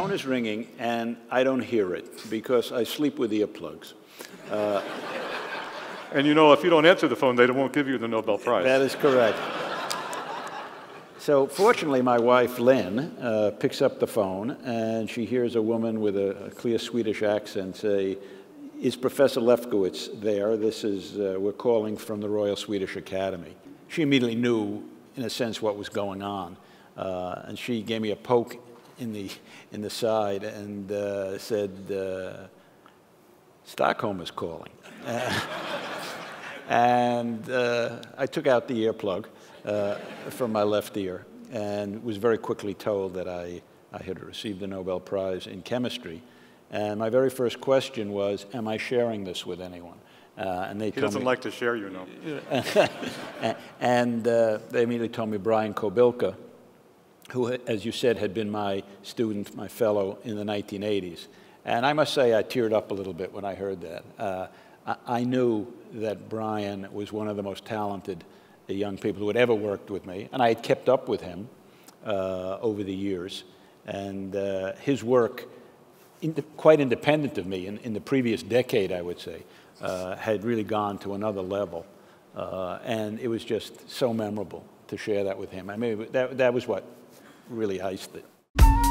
phone is ringing, and I don't hear it because I sleep with earplugs. Uh, and you know, if you don't answer the phone, they won't give you the Nobel Prize. That is correct. So, fortunately, my wife, Lynn, uh, picks up the phone and she hears a woman with a, a clear Swedish accent say, Is Professor Lefkowitz there? This is, uh, we're calling from the Royal Swedish Academy. She immediately knew, in a sense, what was going on. Uh, and she gave me a poke in the, in the side and uh, said, uh, Stockholm is calling. and uh, I took out the earplug uh, from my left ear and was very quickly told that I, I had received the Nobel Prize in chemistry. And my very first question was, am I sharing this with anyone? Uh, and they he doesn't me, like to share, you know. and uh, they immediately told me Brian Kobilka, who, as you said, had been my student, my fellow in the 1980s. And I must say I teared up a little bit when I heard that. Uh, I, I knew that Brian was one of the most talented young people who had ever worked with me, and I had kept up with him uh, over the years. And uh, his work, in quite independent of me, in, in, the previous decade, I would say, uh, had really gone to another level. Uh, and it was just so memorable to share that with him. I mean, that, that was what really iced it.